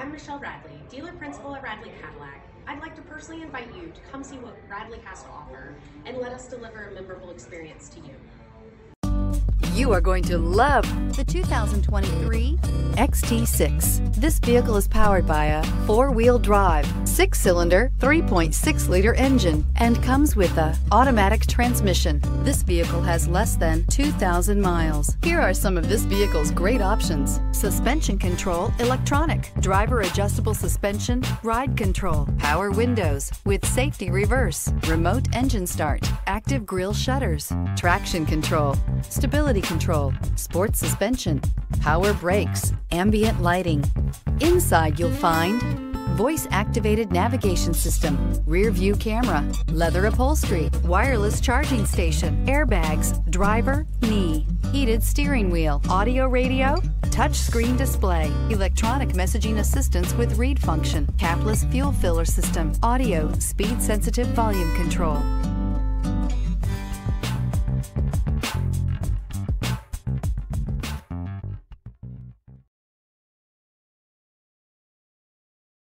I'm Michelle Radley, dealer principal at Radley Cadillac. I'd like to personally invite you to come see what Radley has to offer and let us deliver a memorable experience to you. You are going to love the 2023 XT6. This vehicle is powered by a four-wheel drive, six-cylinder, 3.6-liter engine and comes with a automatic transmission. This vehicle has less than 2,000 miles. Here are some of this vehicle's great options. Suspension control, electronic, driver adjustable suspension, ride control, power windows with safety reverse, remote engine start, active grille shutters, traction control, stability control, sports suspension, power brakes, ambient lighting. Inside you'll find voice activated navigation system, rear view camera, leather upholstery, wireless charging station, airbags, driver, knee, heated steering wheel, audio radio, touchscreen display, electronic messaging assistance with read function, capless fuel filler system, audio, speed sensitive volume control,